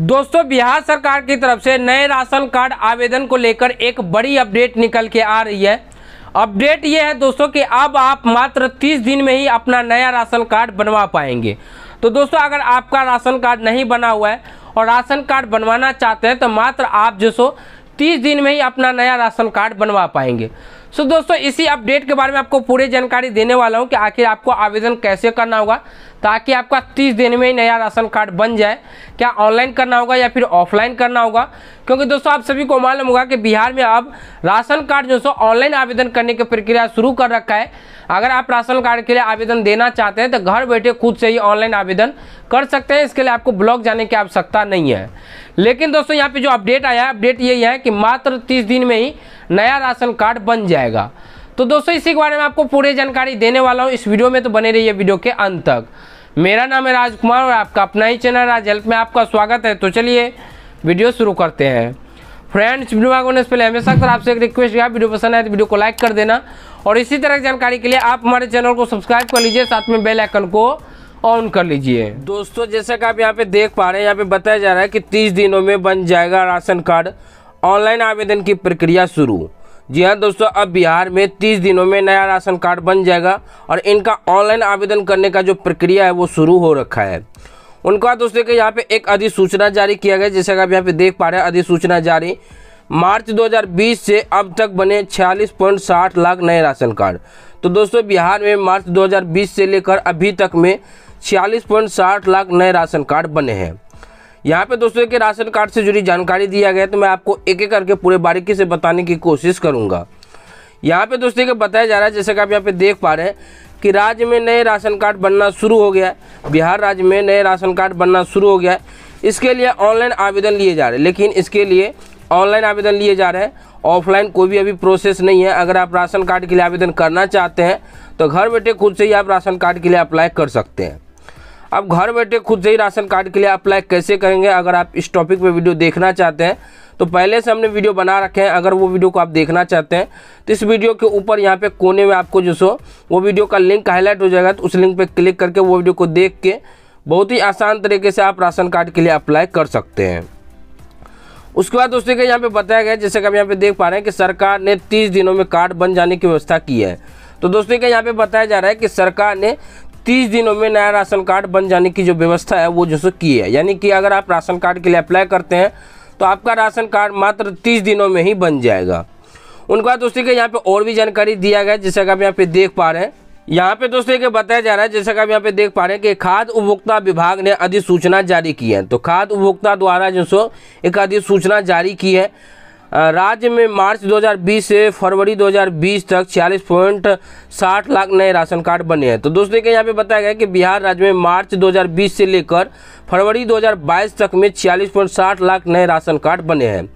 दोस्तों, बिहार सरकार की तरफ़ से नए राशन कार्ड आवेदन को लेकर एक बड़ी अपडेट निकल के आ रही है। अपडेट ये है दोस्तों कि अब आप मात्र 30 दिन में ही अपना नया राशन कार्ड बनवा पाएँगे। तो दोस्तों, अगर आपका राशन कार्ड नहीं बना हुआ है और राशन कार्ड बनवाना चाहते हैं तो मात्र आप जो सो तीस दिन में ही अपना नया राशन कार्ड बनवा पाएँगे। सो so, दोस्तों इसी अपडेट के बारे में आपको पूरी जानकारी देने वाला हूँ कि आखिर आपको आवेदन कैसे करना होगा ताकि आपका तीस दिन में ही नया राशन कार्ड बन जाए। क्या ऑनलाइन करना होगा या फिर ऑफलाइन करना होगा? क्योंकि दोस्तों आप सभी को मालूम होगा कि बिहार में अब राशन कार्ड जो सो ऑनलाइन आवेदन करने की प्रक्रिया शुरू कर रखा है। अगर आप राशन कार्ड के लिए आवेदन देना चाहते हैं तो घर बैठे खुद से ही ऑनलाइन आवेदन कर सकते हैं। इसके लिए आपको ब्लॉक जाने की आवश्यकता नहीं है। लेकिन दोस्तों यहाँ पे जो अपडेट आया है अपडेट यही है कि मात्र तीस दिन में ही नया राशन कार्ड बन जाएगा। तो दोस्तों, इसी के बारे में आपको पूरी जानकारी देने वाला हूँ। इस वीडियो में तो बने रहिए वीडियो के अंत तक। मेरा नाम है राजकुमार और आपका अपना ही चैनल राज हेल्प में आपका स्वागत है। तो चलिए, वीडियो शुरू करते हैं। फ्रेंड्स, वीडियो आगे से पहले हमेशा अक्सर आपसे एक रिक्वेस्ट है वीडियो पसंद आए तो वीडियो को लाइक कर देना। और इसी तरह की जानकारी के लिए आप हमारे चैनल को सब्सक्राइब कर लीजिए। साथ में बेल आइकन को ऑन कर लीजिए। दोस्तों, जैसा कि आप यहाँ पे देख पा रहे हैं, यहाँ पे बताया जा रहा है कि 30 दिनों में बन जाएगा राशन कार्ड। ऑनलाइन आवेदन की प्रक्रिया शुरू। जी हाँ दोस्तों, अब बिहार में 30 दिनों में नया राशन कार्ड बन जाएगा और इनका ऑनलाइन आवेदन करने का जो प्रक्रिया है वो शुरू हो रखा है। उनका दोस्तों के यहाँ पे एक अधिसूचना जारी किया गया, जैसे कि आप यहाँ पे देख पा रहे हैं, अधिसूचना जारी। मार्च 2020 से अब तक बने 46.60 लाख नए राशन कार्ड। तो दोस्तों, बिहार में मार्च 2020 से लेकर अभी तक में 46.60 लाख नए राशन कार्ड बने हैं। यहाँ पे दोस्तों के राशन कार्ड से जुड़ी जानकारी दिया गया तो मैं आपको एक एक करके पूरे बारीकी से बताने की कोशिश करूँगा। यहाँ पे दोस्तों के बताया जा रहा है, जैसे कि आप यहाँ पे देख पा रहे हैं कि राज्य में नए राशन कार्ड बनना शुरू हो गया है। बिहार राज्य में नए राशन कार्ड बनना शुरू हो गया है। इसके लिए ऑनलाइन आवेदन लिए जा रहे हैं, लेकिन इसके लिए ऑनलाइन आवेदन लिए जा रहे हैं। ऑफलाइन कोई भी अभी प्रोसेस नहीं है। अगर आप राशन कार्ड के लिए आवेदन करना चाहते हैं तो घर बैठे खुद से ही आप राशन कार्ड के लिए अप्लाई कर सकते हैं। अब घर बैठे खुद से ही राशन कार्ड के लिए अप्लाई कैसे करेंगे? अगर आप इस टॉपिक पे वीडियो देखना चाहते हैं तो पहले से हमने वीडियो बना रखे हैं। अगर वो वीडियो को आप देखना चाहते हैं तो इस वीडियो के ऊपर यहाँ पे कोने में आपको जो सो, वो वीडियो का लिंक हाईलाइट हो जाएगा। तो उस लिंक पे क्लिक करके वो वीडियो को देख के बहुत ही आसान तरीके से आप राशन कार्ड के लिए अप्लाई कर सकते हैं। उसके बाद दोस्तों के यहाँ पे बताया गया जैसे कि हम यहाँ पे देख पा रहे हैं कि सरकार ने तीस दिनों में कार्ड बन जाने की व्यवस्था की है। तो दोस्तों के यहाँ पे बताया जा रहा है कि सरकार ने तीस दिनों में नया राशन कार्ड बन जाने की जो व्यवस्था है, वो जो सो की है। यानी कि अगर आप राशन कार्ड के लिए अप्लाई करते हैं तो आपका राशन कार्ड मात्र तीस दिनों में ही बन जाएगा। उनके बाद दोस्तों के यहाँ पे और भी जानकारी दिया गया जैसे कि आप यहाँ पे देख पा रहे हैं। यहाँ पे दोस्तों के बताया जा रहा है, जैसा कि आप यहाँ पे देख पा रहे हैं कि खाद्य उपभोक्ता विभाग ने अधिसूचना जारी की है। तो खाद्य उपभोक्ता द्वारा जो सो एक अधिसूचना जारी की है राज्य में मार्च 2020 से फरवरी 2020 तक 40.60 लाख नए राशन कार्ड बने हैं। तो दोस्तों के यहाँ पे बताया गया कि बिहार राज्य में मार्च 2020 से लेकर फरवरी 2022 तक में 40.60 लाख नए राशन कार्ड बने हैं।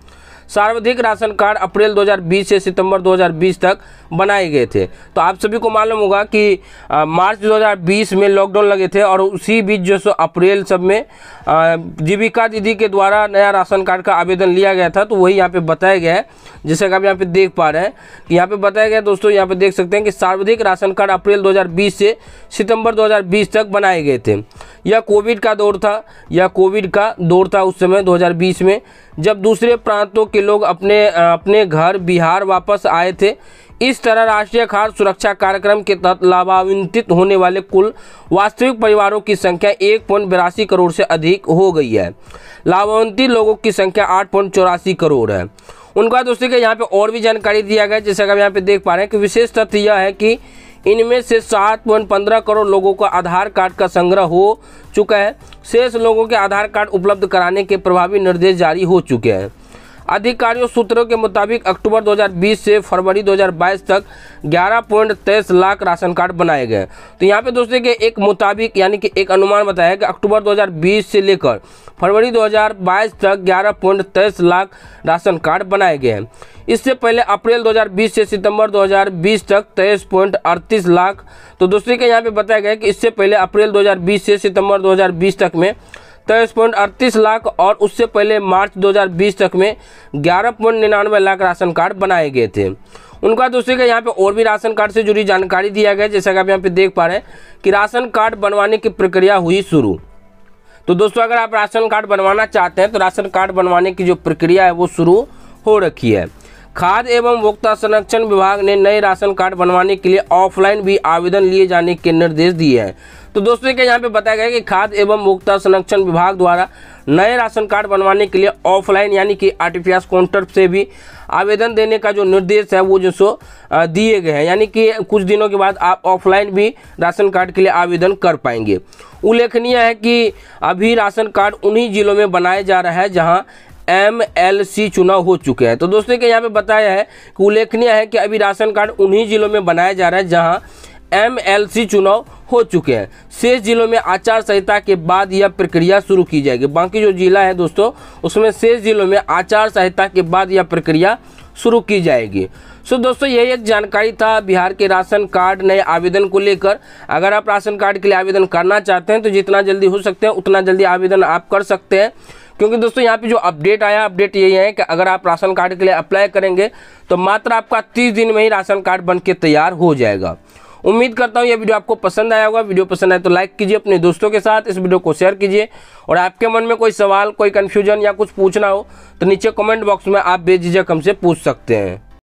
सर्वाधिक राशन कार्ड अप्रैल 2020 से सितंबर 2020 तक बनाए गए थे। तो आप सभी को मालूम होगा कि आ, मार्च 2020 में लॉकडाउन लगे थे और उसी बीच जो सो अप्रैल सब में जीविका दीदी के द्वारा नया राशन कार्ड का आवेदन लिया गया था तो वही यहाँ पे बताया गया है जैसे कि आप यहाँ पे देख पा रहे हैं। कि यहाँ पे बताया गया दोस्तों यहाँ पे देख सकते हैं कि सर्वाधिक राशन कार्ड अप्रैल 2020 से सितंबर 2020 तक बनाए गए थे। यह कोविड का दौर था यह कोविड का दौर था उस समय 2020 में जब दूसरे प्रांतों के लोग अपने अपने घर बिहार वापस आए थे इस तरह राष्ट्रीय खाद्य सुरक्षा कार्यक्रम के तहत लाभान्वित होने वाले कुल वास्तविक परिवारों की संख्या एक पॉइंट बिरासी करोड़ से अधिक हो गई है। लाभान्वित लोगों की संख्या आठ पॉइंट चौरासी करोड़ है। उनका दोस्तों के यहाँ पे और भी जानकारी दिया गया जैसे कि हम यहाँ पे देख पा रहे हैं कि विशेष तथ्य यह है कि इनमें से सात पॉइंट पंद्रह करोड़ लोगों का आधार कार्ड का संग्रह हो चुका है। शेष लोगों के आधार कार्ड उपलब्ध कराने के प्रभावी निर्देश जारी हो चुके हैं। अधिकारियों सूत्रों के मुताबिक अक्टूबर 2020 से फरवरी 2022 तक ग्यारह पॉइंट तेईस लाख राशन कार्ड बनाए गए। तो यहाँ पे दोस्तों के एक मुताबिक यानी कि एक अनुमान बताया कि अक्टूबर 2020 से लेकर फरवरी 2022 तक ग्यारह पॉइंट तेईस लाख राशन कार्ड बनाए गए हैं। इससे पहले अप्रैल 2020 से सितंबर 2020 तक तेईस पॉइंट अड़तीस लाख। तो दोस्तों के यहाँ पे बताया गया कि इससे पहले अप्रैल 2020 से सितंबर 2020 तक में तेईस पॉइंट अड़तीस लाख और उससे पहले मार्च 2020 तक में ग्यारह पॉइंट निन्यानवे लाख राशन कार्ड बनाए गए थे। उनका दूसरे का यहाँ पे और भी राशन कार्ड से जुड़ी जानकारी दिया गया, जैसा कि आप यहाँ पे देख पा रहे हैं कि राशन कार्ड बनवाने की प्रक्रिया हुई शुरू। तो दोस्तों, अगर आप राशन कार्ड बनवाना चाहते हैं तो राशन कार्ड बनवाने की जो प्रक्रिया है, वो शुरू हो रखी है। खाद्य एवं उपभोक्ता संरक्षण विभाग ने नए राशन कार्ड बनवाने के लिए ऑफलाइन भी आवेदन लिए जाने के निर्देश दिए हैं। तो दोस्तों के यहाँ पे बताया गया कि खाद्य एवं उपभोक्ता संरक्षण विभाग द्वारा नए राशन कार्ड बनवाने के लिए ऑफलाइन यानी कि आरटीपीएस काउंटर से भी आवेदन देने का जो निर्देश है, वो जो सो दिए गए हैं। यानी कि कुछ दिनों के बाद आप ऑफलाइन भी राशन कार्ड के लिए आवेदन कर पाएँगे। उल्लेखनीय है कि अभी राशन कार्ड उन्हीं जिलों में बनाया जा रहा है जहाँ एम एल सी चुनाव हो चुके हैं। तो दोस्तों के यहाँ पे बताया है कि उल्लेखनीय है कि अभी राशन कार्ड उन्हीं जिलों में बनाया जा रहा है जहाँ एम एल सी चुनाव हो चुके हैं। शेष जिलों में आचार संहिता के बाद यह प्रक्रिया शुरू की जाएगी। बाकी जो जिला है दोस्तों उसमें शेष जिलों में आचार संहिता के बाद यह प्रक्रिया शुरू की जाएगी। सो so, दोस्तों यही एक जानकारी था बिहार के राशन कार्ड नए आवेदन को लेकर। अगर आप राशन कार्ड के लिए आवेदन करना चाहते हैं तो जितना जल्दी हो सकते हैं उतना जल्दी आवेदन आप कर सकते हैं। क्योंकि दोस्तों यहाँ पे जो अपडेट आया अपडेट यही है कि अगर आप राशन कार्ड के लिए अप्लाई करेंगे तो मात्र आपका तीस दिन में ही राशन कार्ड बन के तैयार हो जाएगा। उम्मीद करता हूँ ये वीडियो आपको पसंद आया होगा। वीडियो पसंद आए तो लाइक कीजिए अपने दोस्तों के साथ, इस वीडियो को शेयर कीजिए। और आपके मन में कोई सवाल, कोई कन्फ्यूज़न या कुछ पूछना हो तो नीचे कमेंट बॉक्स में आप बेझिझक हमसे पूछ सकते हैं।